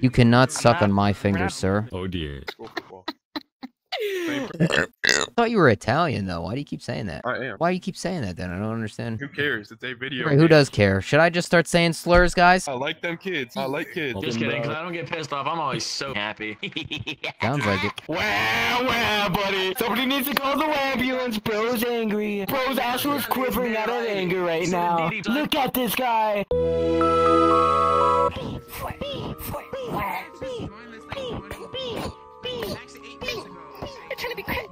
You cannot suck on my I'm fingers, sir. Oh dear. I thought you were Italian, though. Why do you keep saying that? I am. Why do you keep saying that then? I don't understand. Who cares? It's a video. Right, who does care? Should I just start saying slurs, guys? I like them kids. I like kids. Just kidding, because I don't get pissed off. I'm always so happy. Sounds like it. Wow, wow, buddy. Somebody needs to call the ambulance. Bro's angry. Bro's asshole is quivering out of anger right now. Look at this guy. You're trying to be purple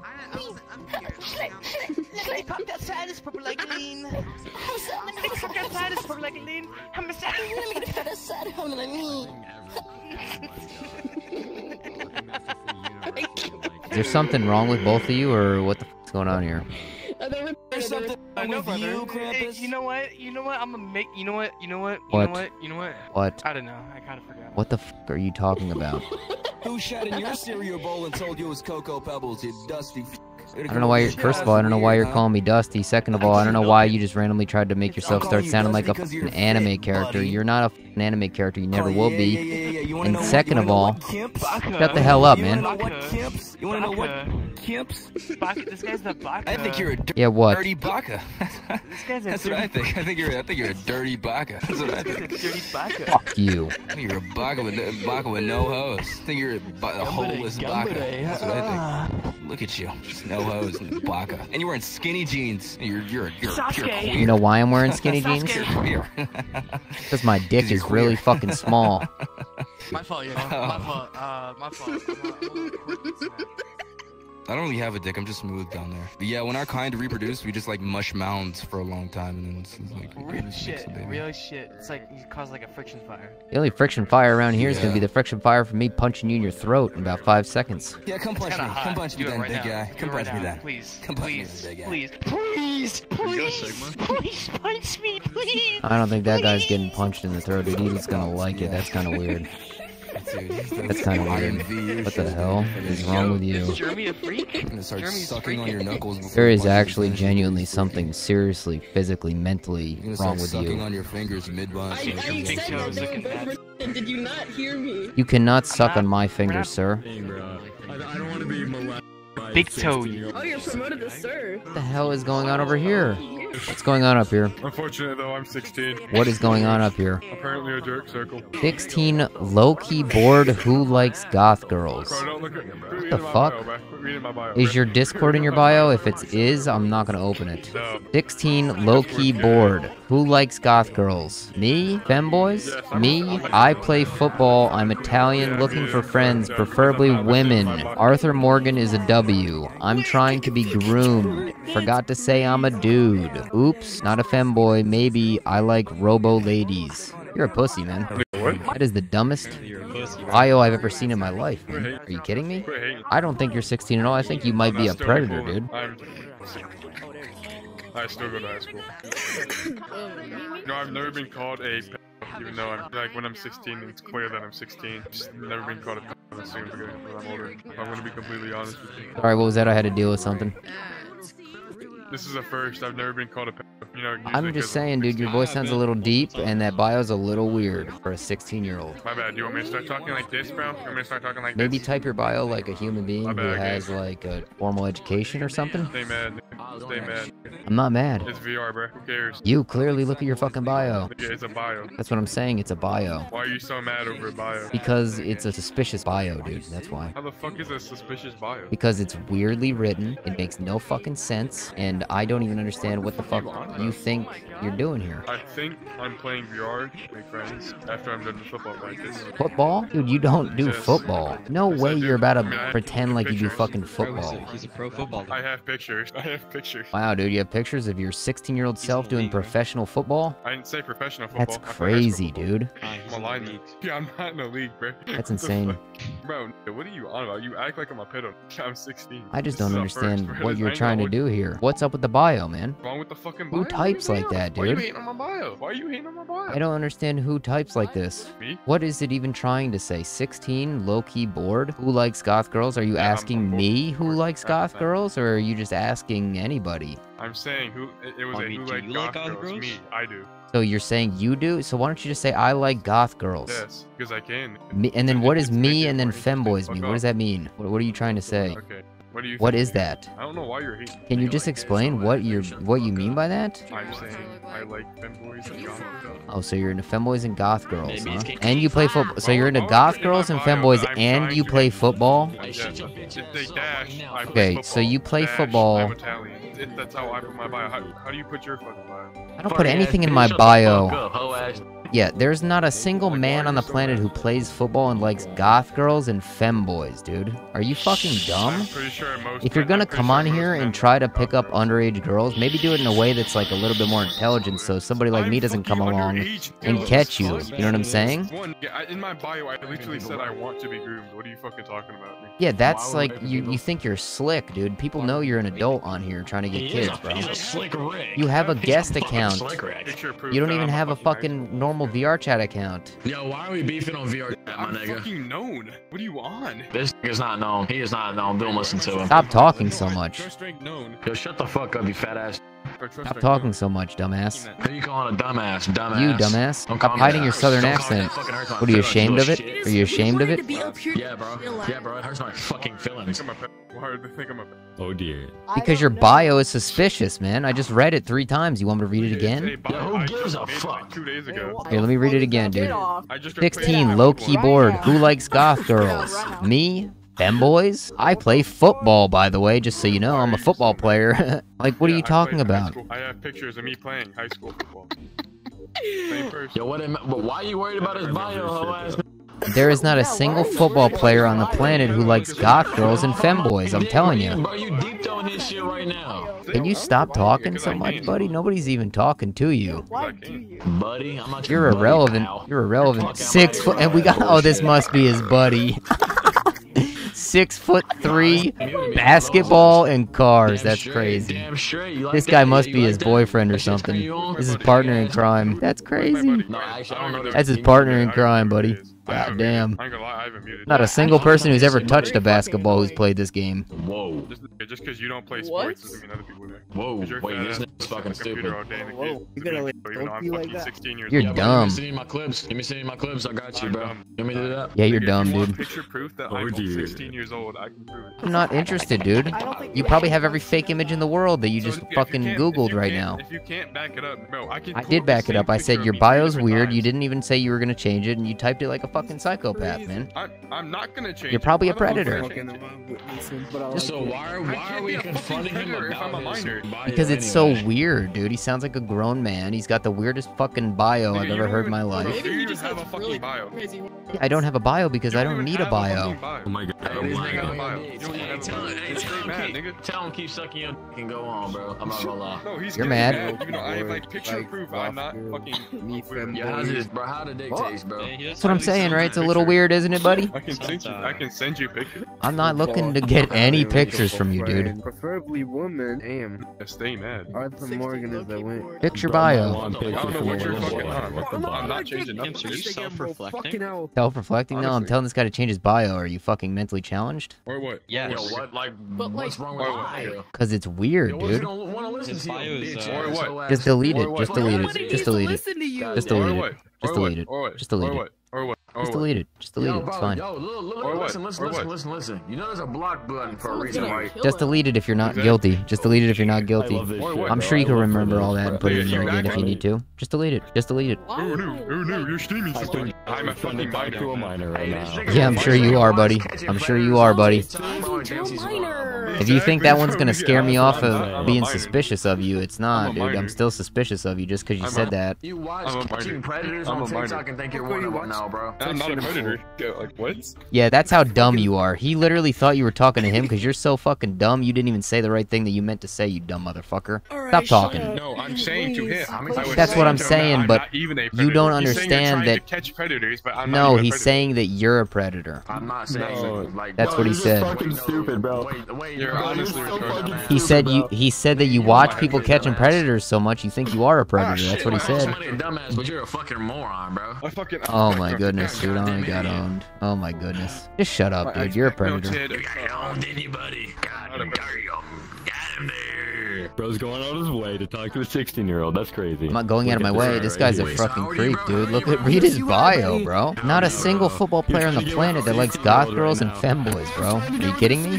purple. I'm. Is there something wrong with both of you, or what the f***'s going on here? There's something I wrong know, with brother. you, Hey, you know what? You know what? I'm gonna make. You know what? You know what? You What? know what? You know what? What? I don't know. I kind of forgot. What the f*** are you talking about? Who shat in your cereal bowl and told you it was Cocoa Pebbles, you dusty f- I don't know why you're. First of all, I don't know why you're calling me Dusty. Second of all, I don't know why you just randomly tried to make yourself start sounding like a Dusty 'cause anime character. You're not a f***ing anime character. You never Oh, will be. And second of all, what Kimps? Baka. Shut the hell up, man. wanna know what Baka. Kimps? You wanna know what Baka. Kimps? Baka. This guy's the Baka. I think you're a dir- Yeah, what? dirty baka. This guy's a That's what I think. I think you're. I think you're a dirty baka. That's what I think. dirty Baka. Fuck you. I think you're a baka with baka with no hose. I think you're a, ba- a holeless baka. That's what I think. Look at you, just no hose and baka. And you're wearing skinny jeans. You're you're you're a pure Sasuke. queer. You know why I'm wearing skinny jeans? Because my dick you're is really fucking small. My fault, yo. My fault. Uh, my fault. I'm, uh, I'm a little quirky today. I don't really have a dick. I'm just smooth down there. But yeah, when our kind reproduce, we just like mush mounds for a long time, and then it's, it's like Real makes shit. a baby. Real shit. It's like you cause like a friction fire. The only friction fire around here is gonna be the friction fire from me punching you in your throat in about five seconds. Yeah, come punch me. Hot. Come punch me Do it then, right big now. guy. Do Come it right punch me now. then. Please. Come punch me please. then, big guy. Please. Please. Please. Please punch me, please. I don't think that guy's getting punched in the throat, dude. He's gonna like it. That's kind of weird. Dude, That's kind of weird. What the hell is wrong with you? Is Jeremy a freak? I'm gonna start Jeremy's sucking on your knuckles. before There you is punch me. actually genuinely something seriously, physically, mentally wrong start with sucking you. on your fingers mid I, I said that toes were bad. both written. Did you not hear me? You cannot suck on my we're fingers, sir. Hey, bro. I, I don't want to be molested by a Big toe, Oh, you're promoted to sir. What the hell is going on over here? What's going on up here? Unfortunately, though, I'm 16. What is going on up here? Apparently a jerk circle. 16 low-key bored who likes goth girls. Bro, don't look at Quit reading the fuck? Bio, bro. Reading my bio, Is your Discord in your bio? If it is, I'm not gonna open it. No. 16 low-key bored. Who likes goth girls? Me? Femboys? Me? I play football. I'm Italian, looking for friends, preferably women. Arthur Morgan is a W. I'm trying to be groomed. Forgot to say I'm a dude. Oops, not a femboy. Maybe I like robo ladies. You're a pussy, man. What? That is the dumbest You're a pussy. bio I've ever seen in my life, man. Are you kidding me? I don't think you're 16 at all. I think you might be a predator, dude. I'm... Still go to high school. No, I've never been called a even though I'm like when I'm 16, it's clear that I'm 16. Just never been called a pedo. I assume because I'm older. I'm gonna be completely honest with you. Sorry, what was that? I had to deal with something. This is a first. I've never been called a pedo. You know. I'm just saying, dude, your voice sounds a little deep, and that bio's a little weird for a 16 year old. My bad. Do you want me to start talking like this, bro? You want me to start talking like Maybe this? type your bio like a human being My who bad, has like a formal education or something. Stay mad. Stay mad. I'm not mad. It's VR, bro. Who cares? You clearly look at your fucking bio. Yeah, it's a bio. That's what I'm saying. It's a bio. Why are you so mad over a bio? Because it's a suspicious bio, dude. That's why. How the fuck is a suspicious bio? Because it's weirdly written. It makes no fucking sense. And I don't even understand what the fuck you think you're doing here. I think I'm playing VR to make friends after I'm done with football practice. Football? Dude, you don't do Yes. football. No Yes, way you're about to I mean, pretend like you do fucking football. he's a pro footballer. I have pictures. I have pictures. Wow, dude, you have pictures of your 16 year old self doing professional football? I didn't say professional football. That's I play high school crazy, dude. Ah, I'm a in the lineman. league. Yeah, I'm not in the league, bro. That's insane. Bro, what are you on about? You act like I'm a pedo. I'm 16. I just This don't understand first, what you're trying to do here. What's up with the bio, man? Wrong with the fucking bio? Who types What are you like that, dude? Why are you dude? hating on my bio? Why are you hating on my bio? I don't understand who types like this. Me? What is it even trying to say? 16, low key bored? Who likes goth girls? Are you Yeah, I'm- asking I'm me who likes goth girls, or are you just asking anybody? I'm saying who it was I a who like goth, like goth, girls? girls? Me, I do. So you're saying you do? So why don't you just say I like goth girls? Yes, because I can. Me, and then what does me and then femboys mean? What does that mean? What, what are you trying to say? Okay. What do you? What is that? I don't know why you're hating. Can you just like explain what you what you mean by that? I'm saying I like femboys and goth girls. Oh, so you're into femboys and goth girls, huh? And you play football. So you're into goth girls and femboys, and you play football. Okay, so you play football. That's how I put my bio. How, do you put your fucking bio? I don't put anything in my bio. Yeah, there's not a single man on the planet who plays football and likes goth girls and femboys, dude. Are you fucking dumb? If you're gonna come on here and try to pick up underage girls, maybe do it in a way that's like a little bit more intelligent so somebody like me doesn't come along and catch you. You know what I'm saying? In my bio, I literally said I want to be groomed. What are you fucking talking about? Yeah, that's like, you, you think you're slick, dude. People know you're an adult on here trying to get kids, bro. You have a guest account. You don't even have a fucking normal normal VR chat account. Yo, why are we beefing on VR chat, my I'm nigga? fucking known. What are you on? This is not known. He is not known. Don't listen to him. Stop talking so much. Yo, shut the fuck up, you fat ass. Stop talking so much, dumbass. Are you calling a dumbass, dumbass? You, dumbass. Don't Stop hiding your southern Don't accent. What, are you ashamed of it? Are you ashamed of it? Yeah, bro. Yeah, bro. It hurts my fucking feelings. Oh, dear. Because your bio is suspicious, man. I just read it three times. You want me to read it again? Yeah, who gives a fuck? Two days ago. Let me read it again, dude. 16, low keyboard. Who likes goth girls? Me? Them boys? I play football, by the way, just so you know. I'm a football player. like, what yeah, are you talking about? I have pictures of me playing high school football. Yo, what am, but why are you worried about his bio, There is not a single football player on the planet who likes goth girls and femboys, I'm telling you. Bro, you deep on this shit right now. Can you stop talking so much, buddy? Nobody's even talking to you. Buddy, I'm not You're irrelevant. You're irrelevant. Six foot, and we got, oh, this must be his buddy. six foot three, basketball and cars. That's crazy. This guy must be his boyfriend or something. This is partner in crime. That's crazy. That's his partner in crime, buddy. God damn. Not a single person who's ever touched a basketball who's played this game. Whoa. Just because you don't play sports doesn't mean other people do. Whoa. Wait, this is fucking stupid. Whoa. You're gonna like, don't be like that. You're dumb. Give me my clips. Give me sending my clips. I got you, bro. You want me to do that? Yeah, you're dumb, dude. Picture proof that I'm 16 years old. I can prove it. I'm not interested, dude. You probably have every fake image in the world that you just fucking Googled right now. If you can't back it up, bro, I can. I did back it up. I said your bio's weird. You didn't even say you were gonna change it, and you typed it like a fucking psychopath, man. I, am not gonna change. You're probably a predator. So why are, why are we confronting him about this? Because it's so weird, dude. He sounds like a grown man. He's got the weirdest fucking bio I've ever heard in my life. Maybe you just have a fucking bio. I don't have a bio because I don't need a bio. Oh my god. Oh my god. Tell him keep sucking your dick and go on, bro. I'm not gonna lie. No, he's You're mad. You know, I have like picture proof. I'm not fucking. Yeah, how's this, bro? How did they taste, bro? That's what I'm saying saying, right? It's a little weird, isn't it, buddy? I can send you. I can send you pictures. I'm not looking to get any pictures from you, dude. Preferably woman. Damn. Stay mad. Arthur Morgan is the win. Picture bio. Self-reflecting. Self-reflecting. No, I'm telling this guy to change his bio. Are you fucking mentally challenged? Or what? Yeah. what? Like, but what's wrong with bio? Because it's weird, dude. His bio is. Or uh, what? Just delete it. Just delete it. Just delete it. Just delete it. Just delete it. Just delete it. Just delete it. Just delete yo, it. It's fine. Yo, look, look, look, listen, listen, listen, listen, listen. You know there's a block button for a reason, right? Just delete it if you're not exactly. guilty. Just delete it if you're not guilty. Shit, I'm sure you can remember all that and put it in again if you need to. Just delete it. Just delete it. Oh no, oh no, you're steaming. I'm a fucking minor. To right now. Yeah, I'm sure you are, buddy. I'm sure you are, buddy. If you think that one's gonna scare me off of being suspicious of you, it's not, dude. I'm still suspicious of you just because you said that. You watch Predators on TikTok and think you're one of them now, bro. I'm not a predator. Like what? Yeah, that's how dumb you are. He literally thought you were talking to him because you're so fucking dumb. You didn't even say the right thing that you meant to say. You dumb motherfucker. Right, Stop talking. No, I'm saying to him. that's what I'm saying, but you don't understand that. Catch predators, but I'm no, he's saying that you're a predator. I'm not saying no, like that's what he said. Fucking stupid, bro. You're honestly retarded. He said you. He said that you watch people catching predators so much, you think you are a ah, predator. That's what he said. Dumbass, but you're a fucking moron, bro. Oh my goodness dude. I got owned. Oh my goodness. Just shut up, dude. You're a predator. You got owned anybody. God, there you go. Got him there here. Bro's going out of his way to talk to a 16 year old. That's crazy. I'm not going Look out of my way. This guy's right a fucking creep, dude. Look at read his bio, bro. Not a single football player on the planet that likes goth girls and femboys, bro. Are you kidding me?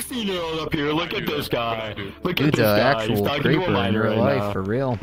up here. Look at this guy. Look at Dude's an actual creeper in real life, for real.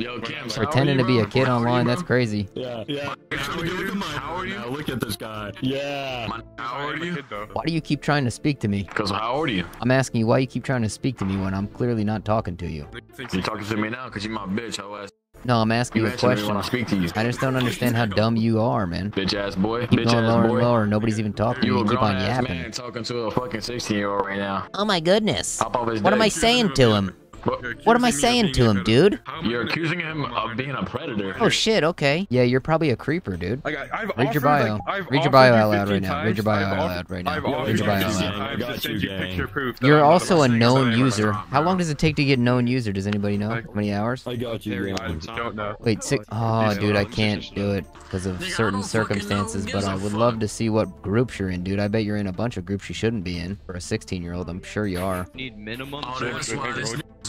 Pretending to be a kid online. That's crazy. Yeah, yeah. How are you? Look at this guy. Yeah. How are you? Why do you keep trying to speak to me? Because how old are you? I'm asking you why you keep trying to speak to me when I'm clearly not talking to you. You talking to me now because you my bitch, hoe ass. No, I'm asking you, you a question. When I, speak to you. I just don't understand how dumb you are, man. Bitch ass boy. Keep bitch going ass lower boy. and lower. Nobody's even talking. You, you a keep on yapping. man talking to a fucking 16 year old right now. Oh my goodness. What am I saying to him? What, what am I saying to him, dude? You're accusing him of being a predator. Oh shit, okay. Yeah, you're probably a creeper, dude. Like, I've Read your bio. Like, Read your bio out loud right now. Read your bio out loud right now. Read your bio out loud. You're also a known user. How long does it take to get known user? Does anybody know? How many hours? I got you, gang. Don't know. Wait, six. Oh, dude, I can't do it because of certain circumstances, but I would love to see what groups you're in, dude. I bet you're in a bunch of groups you shouldn't be in. For a 16-year-old, I'm sure you are. Need minimum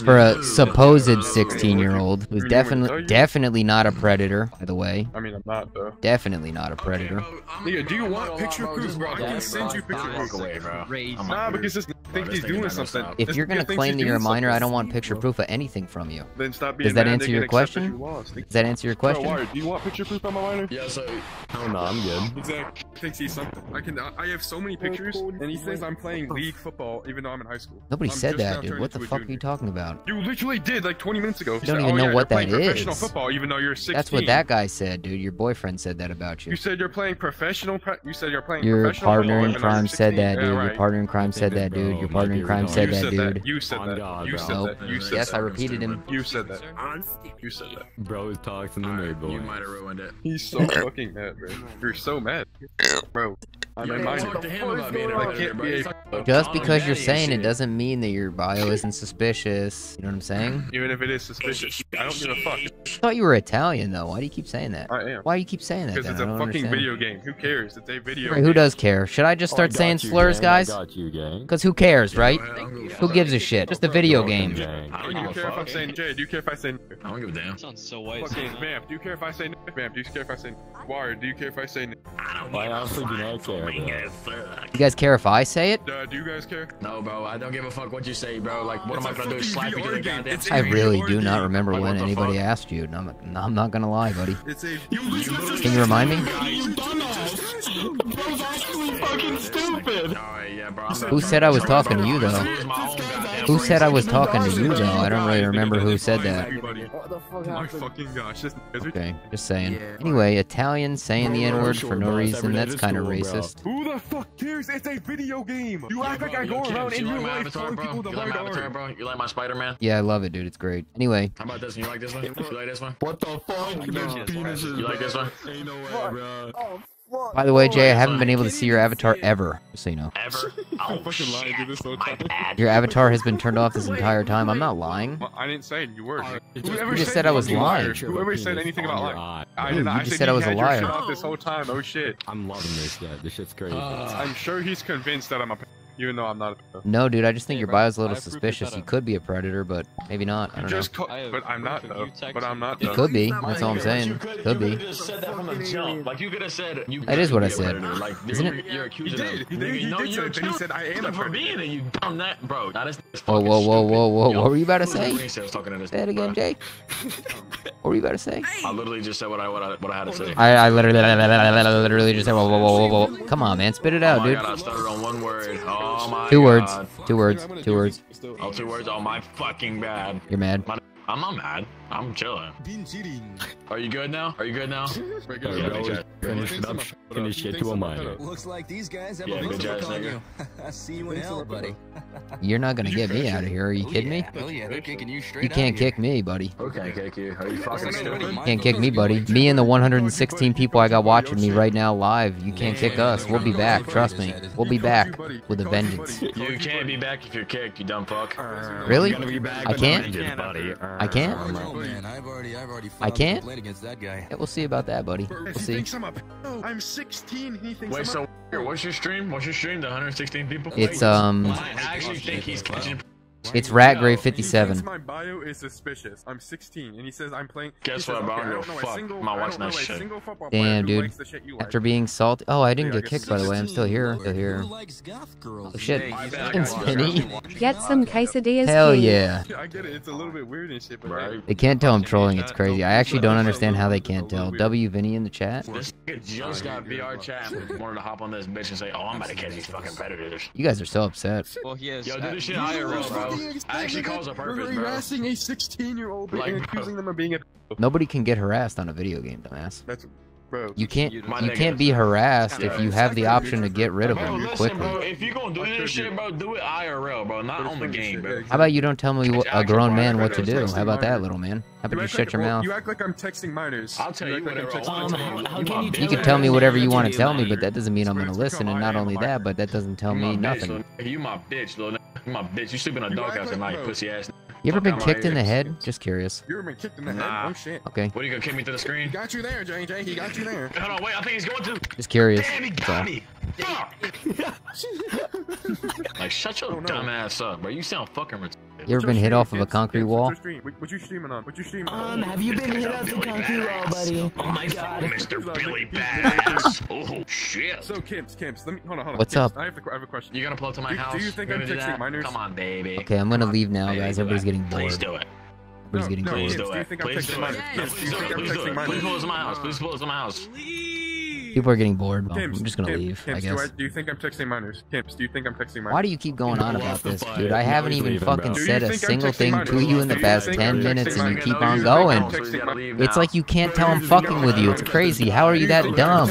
for a supposed 16 year old who's definitely definitely not a predator, by the way. I mean, I'm not though. Definitely not a predator. Nigga, do you want picture proof. I can send you picture proof. Nah, because it's I think he's doing something. If you're gonna claim that you're a minor, I don't want picture proof of anything from you. Then stop being Does that answer your question? Does that answer your question? do you want picture proof on my minor? Yeah, so oh no, I'm good. Exactly. Thinks he's something. I can. I have so many pictures, and he says I'm playing league football, even though I'm in high school. Nobody said that, dude. What the fuck are you talking about? You literally did like 20 minutes ago. You don't even oh, know what that is. Professional football, even though you're 16. That's what that guy said, dude. Your boyfriend said that about you. You said you're playing professional. You said you're playing. Your partner in crime said that, dude. Your partner in crime said that, dude your partner in crime said that, dude. You said that. You said that. You said that. Yes, I repeated him. You said that. You said that. Bro he talks in the right, You might have ruined it. He's so fucking mad, bro. You're so mad. Bro. I yeah, to him about Just because you're saying it doesn't mean that your bio isn't suspicious. You know what I'm saying? Even if it is suspicious, I don't give a fuck. I thought you were Italian, though. Why do you keep saying that? I am. Why do you keep saying that? Because it's a fucking understand. video game. Who cares? It's a video right, Who does care? Should I just start oh, saying you, slurs, gang. guys? Because who cares, right? Yeah, well, who gives a shit? Just a video game. Gang. I don't, I don't care fuck. if I'm saying Jay. Do you care if I say? I don't give a damn. Sounds so white. Fucking vamp. Do you care if I say no? Vamp. Do you care if I say no? Wired. Do you care if I say? I don't I honestly do not care giving. You guys care if I say it? Uh, do you guys care? No, bro. I don't give a fuck what you say, bro. Like, what it's am I gonna do? Slap you to the goddamn. I really do not remember like, when anybody fuck? asked you. I'm, I'm not gonna lie, buddy. It's a, you, you Can you remind me? Who said I was talking to you though? Who said I was talking to you though? I don't really remember who said that. My fucking gosh. Okay, just saying. Anyway, Italian saying the N-word for no reason, that's kind of racist. Who the fuck cares? It's a video game! You act like I go around in real life telling people to right avatar, bro? You like my Spider-Man? Yeah, I love it, dude. It's great. Anyway. How about this one? You like this one? You like this one? What the fuck? You like this one? Ain't no way, bro. Oh, by the way, Jay, I haven't been able to see your avatar ever, just so you know. Ever? Oh, shit. Your avatar has been turned off this entire time. I'm not lying. Well, I didn't say it. You were. Uh, Whoever you just said I was lying. Whoever said anything about lying. I did not. You just said I was a liar. This whole time. Oh shit. I'm loving this. Yeah, this shit's crazy. Uh, I'm sure he's convinced that I'm a. Even though I'm not No, dude, I just think hey, your bio's a little suspicious. You could be a predator, but maybe not. I don't just know. but I'm not, though. But I'm not, though. Could be. That's all I'm saying. Could, could be. You just said that from the jump. Like, you could have said... You that is what I said. Like, Isn't it? You're accusing did. You, you, know, you're accused. He said, I am a predator. For being and you dumb that, bro. That is Whoa, whoa, whoa, whoa, whoa. What were you about to say? Say it again, Jake. What were you about to say? I literally just said what I, what I, what I had to say. I, I literally, literally just said, whoa, whoa, whoa, whoa, whoa. Come on, man. Spit it out, dude. I started on one word. Oh my two words. Two words. Two words. Oh, two words. Oh my fucking bad. You're mad. I'm not mad. I'm chilling. Are you good now? Are you good now? Regular finish up, finish it to a minor. Looks like these guys have yeah, a good job, on. See you in hell, buddy. You're not gonna get me out of here. Are you oh, kidding me? Oh yeah, they're kicking you straight. You can't kick me, buddy. Okay, kick you? Are you fucking stupid? Can't kick me, buddy. Me and the 116 people I got watching me right now live. You can't kick us. We'll be back. Trust me. We'll be back with a vengeance. You can't be back if you're kicked, you dumb fuck. Really? I can't. I can't. Oh, man. I've already, I've already. I can't. Against that guy. Yeah, we'll see about that, buddy. We'll see. I'm a. I'm 16. He thinks. Wait, I'm so a what's your stream? What's your stream? The 116 people. It's um. I actually think he's catching give don't a know a fuck. single- I'm not I don't watching know that a shit. single football player Damn, who dude. likes the shit you like. After being salty. Oh, I didn't Yeah, get guess kicked, by the way. I'm still here. Still here. Oh, shit. Hey, Thanks, Penny. Get some quesadillas. Hell yeah. I get it. It's a little bit weird and shit, but They can't tell I'm trolling. It's crazy. I actually don't understand how they can't tell. W Vinny in the chat. This just got VR chat. Wanted to hop on this bitch and say, "Oh, I'm about to catch these fucking predators." You guys are so upset. Well, he has. Yo, do this shit IRL, bro. I actually calls a purpose, We're bro. harassing a 16-year-old Like, and accusing them of being a. Nobody can get harassed on a video game, dumbass. That's, bro. You can't. My You nigga. can't be harassed if you have the option to get rid of Bro, them listen, bro. quickly. If you gonna do this shit, bro, do it IRL, bro, not on the game, bro. How about you don't tell me what, a grown man what to do? How about that, little man? How about you act shut like, your well, mouth? You act like I'm texting minors. I'll tell you act like I'm texting want to minors. tell um, you. You You can tell me whatever you want to tell tell me, but that doesn't mean I'm gonna listen. And not only that, but that doesn't tell me nothing. You my bitch, little. You my bitch. You sleep in a You doghouse act at night, pussy ass. You ever been kicked in the head? Just curious. You ever been kicked in the head? Nah. Oh shit. Okay. What are you gonna kick me through the He screen? got you there, JJ. He got you there. Hold on, wait. I think he's going to. Just curious. Damn, he got me. Fuck. like, shut your Oh, no. dumb ass up, bro. You sound fucking retarded. You ever been hit off of a concrete wall? What's? What, what you streaming on? What you streaming on? Um, have you been hit off the concrete wall, buddy? Oh my god, Mr. Billy Badass. Oh shit. So Kimps, Kimps, let me hold on, hold on. What's Kimps, up? I have, to, have a question. You gonna pull up to my Do- do you think I'm gonna texting minors? Come on, baby. Okay, I'm gonna leave now, Baby, guys. do Everybody's it. getting Please bored. do it. Everybody's getting No, Please bored. do do you it. think I'm Please texting do minors? it. Kimps, do you think I'm Please do texting it. minors? Please pull us to my house. Please pull us to my house. People are getting bored. Well, Kimps, I'm just gonna Kimps, leave, I Kimps, do, I, guess. do you think I'm texting minors? Kimps, do you think I'm texting minors? Why do you keep going on about this, dude? I No, haven't even fucking bro. said a you think I'm single thing minors? to you in the past 10 minutes and you keep on going. It's like you can't tell I'm fucking with you. It's crazy. How are you that dumb?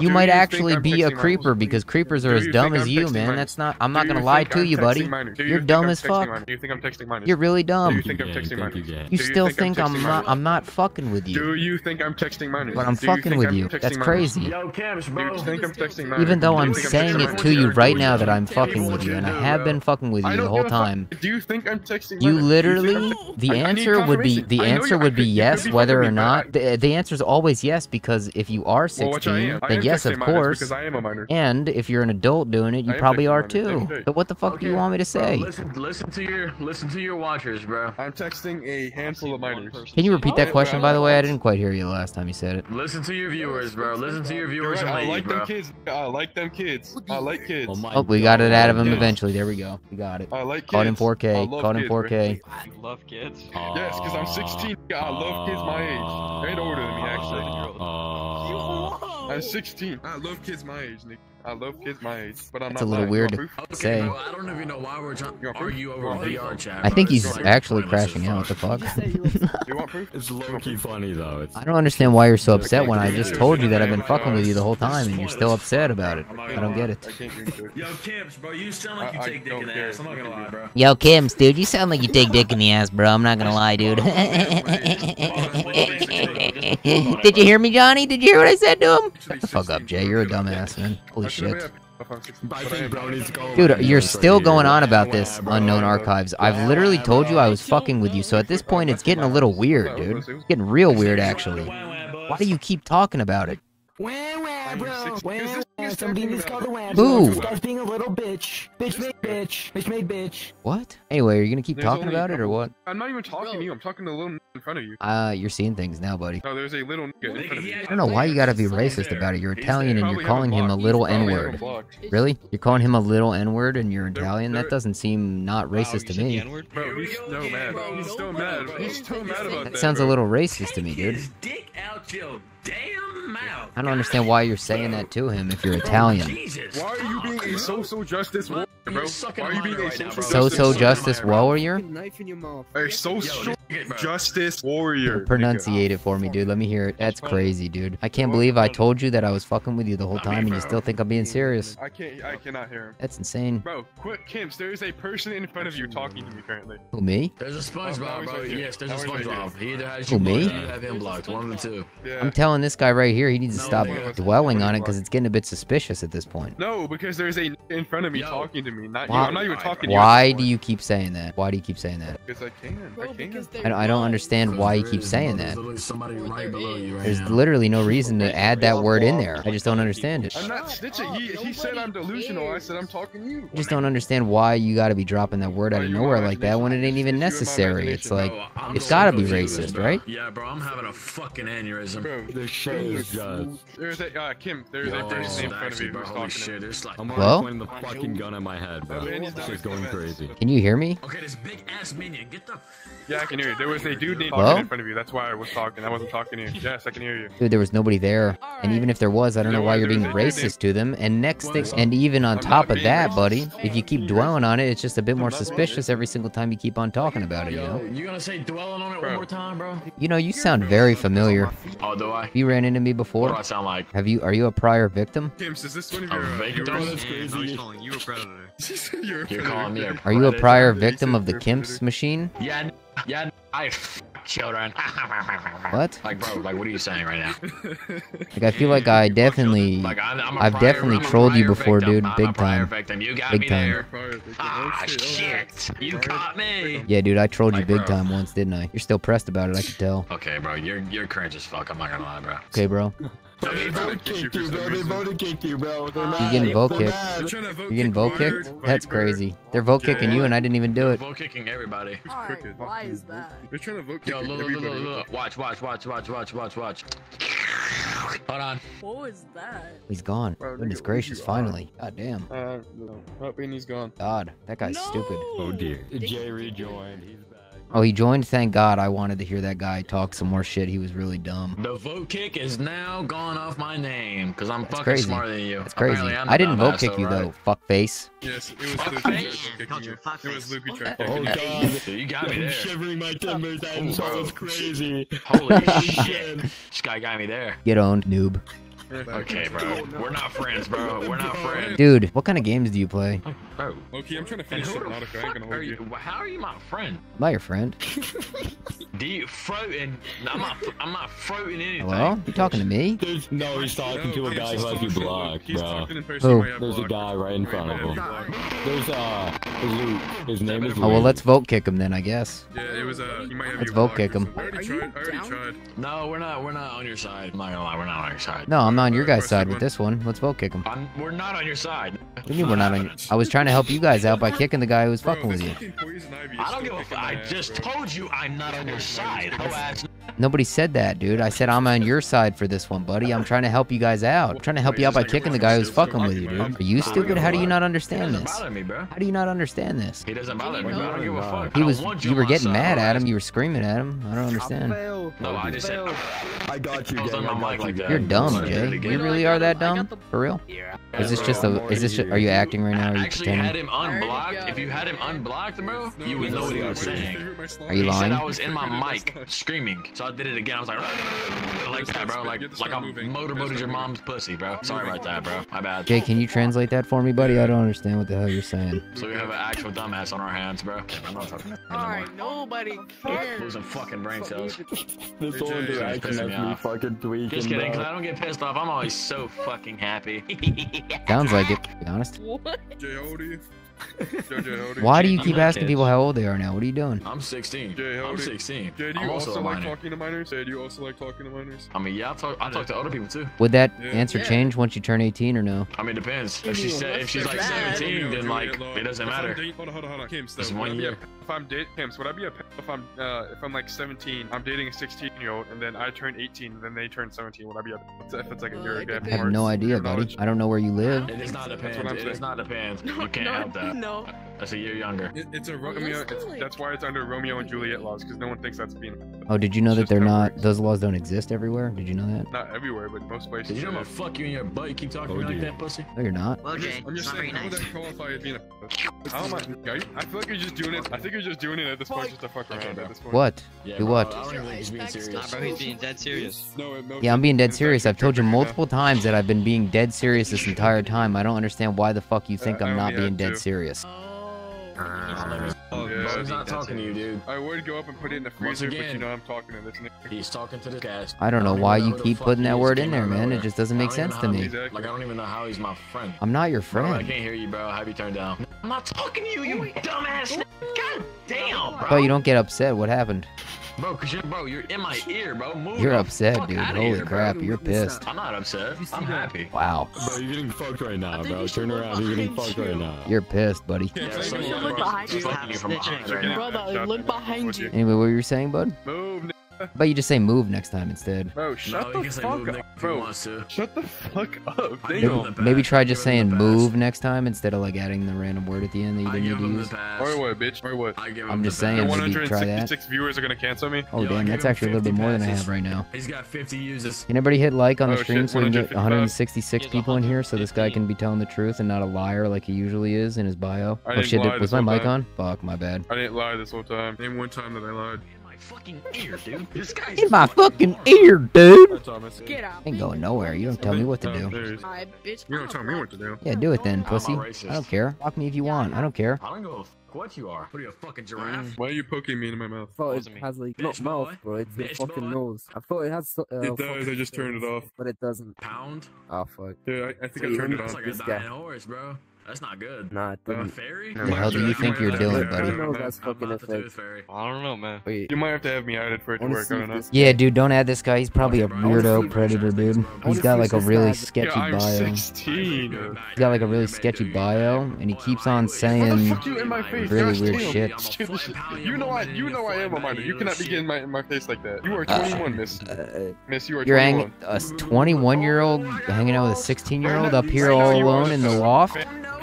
You might actually be a creeper because creepers are Do as dumb as I'm you, man. minors? That's not. I'm not gonna lie to I'm you, buddy. you You're think dumb as fuck. Do you think I'm texting minors? You're really Do you dumb. think I'm texting thank minors? you, gang. You Do you still think I'm think I'm texting not. minors? I'm not fucking with you. Do you think I'm texting minors? But I'm fucking with you. That's crazy. Yo, Camps, Do bro. you think I'm texting minors? Even though I'm saying it to you right now that I'm fucking with you, you and I have been fucking with you the whole give a fuck. time. Do you think I'm texting You minors? Literally, think I'm- the I- I need answer would be the answer would be yes, whether or fucking with me, not. The, the answer is always yes, because if you are Well, which I 16, then am yes, of minors course. Because I am a minor. And if you're an adult doing it, you I probably are too. day. So what the fuck do you want me to bro, say? listen, listen to your, listen to your watchers, bro. I'm texting a handful of minors. Can you repeat that Oh, question, well, by the way? I didn't quite hear you the last time you said it. Listen to your viewers, bro. Listen to your viewers right, I leave, like bro. them kids. I like them kids. I like kids. Oh, Oh, we got it out of him God. eventually. There we go. We got it. I like kids. Caught in 4K. Caught in kids, bro. 4K. Love kids. Yes, because I'm 16. I love kids my age. And older than me, actually. I'm 16. I love kids my age, Nick. I love kids my age. But I'm That's not a little lying. weird to want proof? say. bro, I don't even know why we're trying You to want over You want proof? VR chat. I think he's like actually crashing out. What the fuck? You want proof? it's low key funny though. It's I don't understand why you're so upset when I just told you that I've been fucking with you the whole time and you're still upset about it. I don't get it. I can't drink to it. Yo, Camps, bro, you sound like you I- I take dick in the ass. I'm not gonna lie, bro. Yo, Kims, dude, you sound like you take dick in the ass, bro. I'm not gonna lie, dude. Did you hear me, Johnny? Did you hear what I said to him? Shut the fuck up, Jay. You're a dumbass, man. Holy I should have shit. been if I'm 16, I but I think am. bro needs to go. Dude, you're still going on about this unknown archives. I've literally told you I was fucking with you, so at this point it's getting a little weird, dude. It's getting real weird, actually. Why do you keep talking about it? Wah wah, bro. Because Wah this wah. nigga's Somebody talking needs to call the wah. Who? This being a little bitch. Bitch made bitch. Bitch made bitch. What? Anyway, are you gonna keep There's talking only about it or what? I'm not even talking to you. I'm talking to little n- in front of you. Uh, you're seeing things now, buddy. No, there's a little nigga in front of you. I don't know why you gotta be racist about it. You're Italian and you're calling him a little N-word. Really? You're calling him a little N-word and you're Italian? That doesn't seem not racist to me. Bro, he's so mad. He's so mad. He's so mad about that. That sounds a little racist to me, dude. Dick out your damn mouth. I don't understand why you're saying that to him if you're Italian. Why are you being a social justice warrior, bro? You're Why are you being a social. So-so justice justice warrior? Knife in. A social Yo, Space warrior. Pronunciate it for me, dude. Let me hear it. That's crazy, dude. I can't believe I told you that I was fucking with you the whole time, and you still think I'm being serious. I can't. I cannot hear him. That's insane. Bro, quick, Kimps. There is a person in front of you talking to me currently. Who me? There's a SpongeBob, bro. Yes, there's a SpongeBob. He either has you me? have him blocked. One of the two. I'm telling this guy right here, he needs to stop dwelling on it because it's getting a bit suspicious at this point. No, because there's a in front of me talking to me. Not you. I'm not even talking to you. Why do you keep saying that? Why do you keep saying that? Because I can. I can. I don't understand understand why you keep saying that. There's literally no reason to add that word in there. I just don't understand it. I'm not snitching. He, said I'm delusional. I said I'm talking to you. I just don't understand why you got to be dropping that word out of nowhere like that when it ain't even necessary. It's like, it's got to be racist, right? Yeah, bro, I'm having a fucking aneurysm. Bro, this shit is just... Kim, there's a uh, person in front of me. Bro, holy shit. I'm Hello? the fucking gun at my head, bro. This going crazy. Can you hear me? Okay, this big ass minion, get the yeah, I can hear you. There was a dude named Hello? in front of you. That's why I was talking. I wasn't talking to you. Yes, I can hear you. Dude, there was nobody there. And even if there was, I don't know why you're being racist to them. And next thing, and even on top of that, buddy, if you keep dwelling on it, it's just a bit more suspicious every single time you keep on talking about it, you know? You gonna say dwelling on it one more time, bro? You know, you sound very familiar. Oh, do I? You ran into me before? What do I sound like? Have you, are you a prior victim? Kims, is this one of your... Uh, a victim? That's crazy. you a predator. You're calling me a predator. Are you a prior victim of the Kimps machine? Yeah, yeah, I children. what? Like, bro, like, what are you saying right now? like, I feel like I definitely, like, I'm, I'm I've definitely I'm trolled you before, victim. dude. I'm big time. You got big me time. there. Ah, shit. You caught me. Yeah, dude, I trolled like, you big bro. time once, didn't I? You're still pressed about it. I can tell. Okay, bro, you're you're cringe as fuck. I'm not gonna lie, bro. Okay, bro. You're getting vote kicked? You getting vote kicked? That's crazy. They're vote kicking you, and I didn't even do it. Vote kicking everybody. Why is that? They're trying to vote kick Yo, look, everybody. Watch, watch, watch, watch, watch, watch, watch. Hold on. What was that? He's gone. Bro, Goodness gracious, finally. God damn. Uh, no. Oh, and he's gone. God, that guy's no! stupid. Oh dear. Jay rejoined. He's Oh, he joined. Thank God. I wanted to hear that guy talk some more shit. He was really dumb. The vote kick is now gone off my name because I'm That's fucking crazy. smarter than you. That's crazy. I didn't vote kick you right? though. Fuck face. Yes, it was Luki. It was Oh god, you got me there. I'm shivering my timbers. That oh, was crazy. Holy shit! This guy got me there. Get owned, noob okay, bro. Oh, we're not friends, bro. We're not friends. Dude, what kind of games do you play? Oh, bro. Okay, I'm trying to finish Subnautica. I ain't gonna hold you. you. How are you my friend? I'm not your friend. do you floating? I'm not. I'm not floating anything. Hello? You talking to me? There's, no, he's talking no, to a guy who has you blocked, bro. Who? There's a guy right in front of him. There's uh, Luke. His name is. Luke. Oh well, let's vote kick him then, I guess. Yeah, it was uh, might have. Let's vote kick him. I already tried. I already tried. No, we're not. We're not on your side. I'm not gonna lie. We're not on your side. No, I'm I'm on your guys' side with this one. Let's vote kick him. I'm, we're not on your side. What you mean we're not on your, I was trying to help you guys out by kicking the guy who was bro, fucking with you. I don't give just bro. told you I'm not on your side. Ass Nobody said that, dude. I said I'm on your side for this one, buddy. I'm trying to help you guys out. I'm trying to help you out by kicking the guy who's fucking with you, dude. Are you stupid? How do you not understand this? How do you not understand this? He doesn't bother me, bro. I don't give a fuck. He was, you were getting mad at him. You were screaming at him. I don't understand. No, I just said. I got you, Jay. You're dumb, Jay. You really are that dumb? For real? Yeah. Is this just a? Is this? Are you acting right now? Are you actually had him unblocked. If you had him unblocked, bro, you would know what he was saying. Are you lying? I was in my mic screaming. So I did it again. I was like, like that, bro. Like, like I'm motorboated your mom's pussy, bro. Sorry about that, bro. My bad. Jay, can you translate that for me, buddy? I don't understand what the hell you're saying. So we have an actual dumbass on our hands, bro. I'm not talking. Alright, nobody cares. Losing fucking brain cells. this whole interaction has me fucking tweaking. Just kidding, because I don't get pissed off. I'm always so fucking happy. Sounds like it, to be honest. What? Jay, how old are you? Why do you keep asking people how old they are now? What are you doing? I'm 16. Jay, I'm 16. Jay, do you I'm also, also like talking to minors? Jay, do you also like talking to minors? I mean, yeah, I talk. I talk to other people too. Would that yeah. answer yeah. change once you turn 18 or no? I mean, it depends. If she's if she's like 17, then like it doesn't matter. Hold on, hold on, hold on. Kim, so, it's one year if I'm dating pimps? Would I be a pimp if I'm uh, if I'm like 17? I'm dating a 16 year old, and then I turn 18, and then they turn 17. Would I be a pimp if it's like a year ago? I have no idea, buddy. I don't know where you live. It is not a pimp. It is not a pimp. No, you can't help that. No. That's a year younger. It, it's a Romeo. It's, that's why it's under Romeo and Juliet laws, because no one thinks that's being. Oh, did you know that they're not? Works. Those laws don't exist everywhere. Did you know that? Not everywhere, but most places. Did you know I'm gonna fuck you in your butt? You keep talking oh, like dude. that, pussy. No, you're not. Okay. I'm just, I'm just saying, nice. How I? Feel like you're just doing it. I think you're just doing it at this point just to fuck around. Okay, at this point. What? Yeah, Do bro, what? I don't being serious. Being dead serious. No, yeah, I'm being dead serious. I've told you multiple times that I've been being dead serious this entire time. I don't understand why the fuck you think uh, I'm not being dead serious. Oh, yeah. He's not talking to you, dude. I would go up and put it in the freezer, again, but you know I'm talking to this nigga. He's talking to this guy. I don't know why you keep putting that word in there, man. It just doesn't make sense to me. Exactly. Like, I don't even know how he's my friend. I'm not your friend. I can't hear you, bro. How Have you turned down? I'm not talking to you, you dumbass. God damn, bro. Bro, you don't get upset. What happened? Cause you're, bro, you're in my ear, bro. Move You're upset, dude. Holy here, crap, bro. you're pissed. I'm not upset. I'm happy. Wow. Bro, you're getting fucked right now, bro. Turn around. You're getting fucked right now. You're pissed, buddy. Yeah, so You yeah, look bro, behind you. fucking you from behind right now. Brother, look behind you. Anyway, what were you saying, bud? Move, n- How about you just say move next time instead? bro. Shut No, the he can say fuck up, Nick if he bro. Shut the fuck up. Maybe, give him Damn. the maybe try Give just him saying move next time instead of like adding the random word at the end that you I didn't need to use. Or what, bitch? Or what? I give I'm just saying, The maybe try that. 166 viewers are gonna cancel me. Oh Yo, damn, that's actually a little bit 50 more than I have right now. He's got 50 uses. Can anybody hit like on the Oh, stream shit, so we can get 166 people in here so this guy can be telling the truth and not a liar like he usually is in his bio? I oh didn't shit, lie did- was my mic on? Fuck, my bad. I didn't lie this whole time. Name one time that I lied. In my fucking ear, dude. This guy's In my fucking ear, dude! Thomas. Get out. Ain't going nowhere. You don't tell me what to do. Downstairs. I bitch. You don't tell me what to do. Yeah, do it then, pussy. I don't care. Fuck me if you want. I don't care. I don't go what you are. What are you, a fucking giraffe? Why are you poking me in my mouth? I thought it Wasn't has like Bitch not mouth, boy. bro. It's the fucking boy. nose. I thought it has. Uh, It does, I just turned it off. but it doesn't. Pound? Oh fuck. Yeah, I, I think I turned it off. on. like a This guy. dying horse, bro. That's not good. Nah, it A didn't. fairy? No. The hell do you think you're doing, buddy? No, that's I'm fucking not the effect. tooth fairy. I don't know, man. Wait. You might have to have me added for it to wanna work. I don't know. this- Yeah, dude, don't add this guy. He's probably a Okay, bro. I wanna see weirdo predator, dude. guy's- He's got like a really Yeah, sketchy Yeah, bio. 16. You're He's bad, He's got like a really sketchy bio, and he keeps on saying fuck you in my face? really weird shit. You know I, you know I am a minor. You cannot be getting my, in my face like that. You are 21, miss. Uh, Miss, you are You're 21. hanging a 21 year old hanging out with a 16 year old up here all alone in the loft.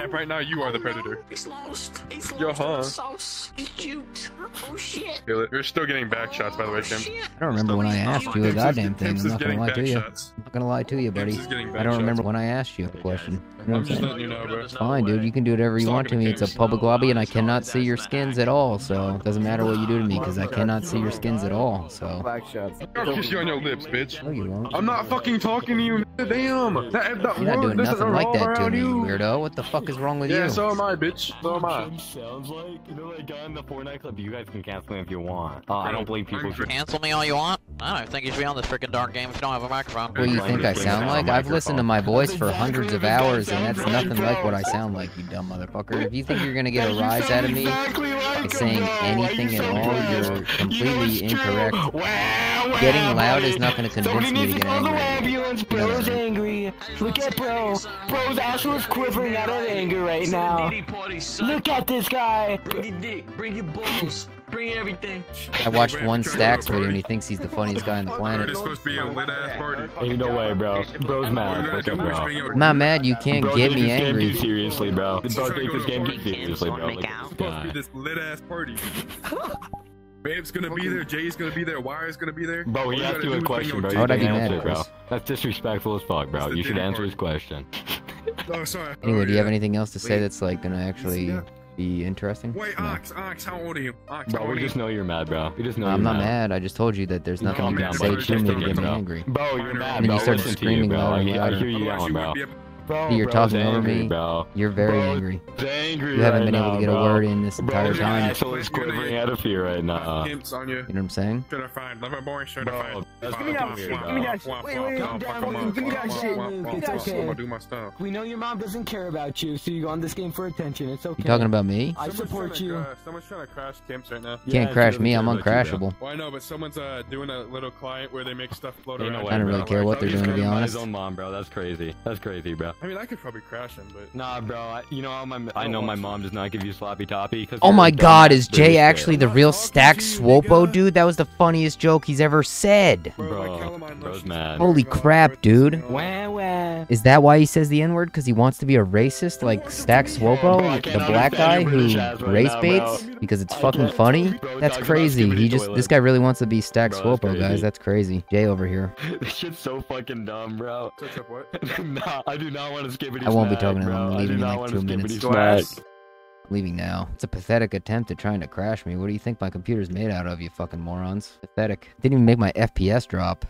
And right now you are the predator. He's lost. He's Yo, lost. huh? Sauce. He's cute. Oh shit. Feel it. You're still getting back shots, by the way, Kim. I don't remember when I asked you a goddamn thing. I'm not gonna lie to you. I'm not gonna lie to you, buddy. Tim's is getting I don't remember when I asked you a question. You know what I'm I'm just saying? letting you know, bro. Fine, dude. You can do whatever you want to me. It's a public lobby, and I cannot see your skins at all. So it doesn't matter what you do to me, because I cannot see your skins at all. So back shots. I'll kiss you on your lips, bitch. no, you won't. I'm not fucking talking to you. Damn. That, that You're not doing nothing like that to me, you you. weirdo. What the fuck is wrong with Yeah, you? so am I, bitch. So am I. Sounds like you know that guy in the Fortnite clip. You guys can cancel me if you want. Uh, I don't believe people should. Cancel me all you want. I don't think you should be on this freaking dark game if you don't have a microphone. What do you think I sound like? I've listened to my voice for hundreds of hours, and that's nothing like what I sound like, you dumb motherfucker. If you think you're gonna get a rise out of me by saying anything at all, you're completely incorrect. Getting loud is not gonna convince me to get angry. ambulance. Bro's angry. Look at bro. Bro's ass was quivering out of anger right now. Look at this guy. Bring your dick. Bring your balls. Bring everything. I watched one Stacks video, and he thinks he's the funniest guy on the planet. It's supposed to be a lit ass party. Ain't no way, bro. Bro's mad. Look at bro. I'm not mad. You can't Bro get me this game angry. seriously, bro. Bro takes this game too seriously, bro. Look at It's this supposed to be this lit ass party. Babe's gonna be there, Jay's gonna be there, Wire's gonna be there. Bro, he you asked gotta you do a question, your bro. Why You would I didn't be mad, answer, bro. That's disrespectful as fuck, bro. You should answer his question. Oh, sorry. Anyway, Oh, do you oh, have anything else to say Wait. that's like gonna actually Yeah. be interesting? Wait, No. Ox, Ox, how old are you? Ox, Bro, we you? just know you're mad, bro. We just know I'm you're not mad. I just told you that there's nothing Calm you can down, say to me to get get me angry. Bro, you're mad, And then bro. you started Listen to screaming you, bro. louder I, I hear you yelling, you bro. Wouldn't be able- Bro, You're bro's talking over angry, me. bro. You're very Bro, angry. Angry You haven't right been able now, to get a word in this entire Bro, your time. asshole is quivering out of fear right now. Pimps you. You know what I'm saying? Certified, lover boy, certified. Bro, that's Give me that shit, bro. give me that shit. Wah, Wait, wah, wait, wah, calm fuck down, 'em fucking up, give me wah, that wah, shit. wah, wah, It's wah, okay. I'ma do my stuff. We know your mom doesn't care about you, so you go on this game for attention. It's okay. You talking about me? I Someone's support trying to you. crash- Someone's trying to crash Kimps right now. You can't Yeah, crash she me. I'm doesn't care about you, bro. uncrashable. Well, I know, but someone's uh doing a little client where they make stuff float around. I don't really care what they're doing, to be honest. His own mom, bro. That's crazy. That's crazy, bro. I mean, I could probably crash him, but Nah, bro. I, you know my I know my mom does not give you sloppy toppy. 'cause Oh my god, is Jay actually the real Stack to Swopo nigga. dude? That was the funniest joke he's ever said. bro, Bro, bro's mad. Holy Bro, crap, bro, dude. Wah, wah. Is that why he says the N word? Because he wants to be a racist like Stack Bro, Swopo, I the black guy who British right race now, baits? bro. Because it's I fucking funny? Bro, That's crazy. He just this guy really wants to be Stack Bro, Swopo, guys. That's crazy. Jay over here. this shit's so fucking dumb, bro. Touch up what? nah, I do not want to skibidi I won't be talking to him. bro. I'm leaving in like two minutes. skibidi Go Leaving now. It's a pathetic attempt at trying to crash me. What do you think my computer's made out of, you fucking morons? Pathetic. Didn't even make my FPS drop.